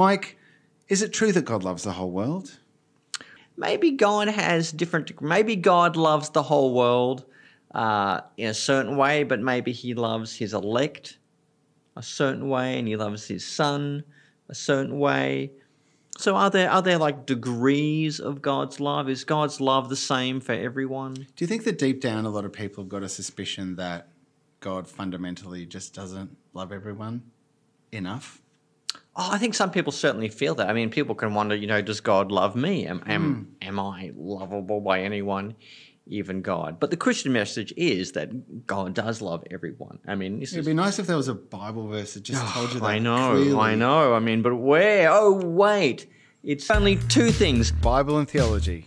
Mike, is it true that God loves the whole world? maybe God has different. Maybe God loves the whole world uh, in a certain way, but maybe He loves His elect a certain way, and He loves His Son a certain way. So, are there are there like degrees of God's love? Is God's love the same for everyone? Do you think that deep down, a lot of people have got a suspicion that God fundamentally just doesn't love everyone enough? Oh, I think some people certainly feel that. I mean, people can wonder, you know, does God love me? Am am, hmm. am I lovable by anyone, even God? But the Christian message is that God does love everyone. I mean, this It'd is be nice if there was a Bible verse that just oh, told you that. I know, clearly. I know. I mean, but where? Oh, wait. It's only two things. Bible and theology.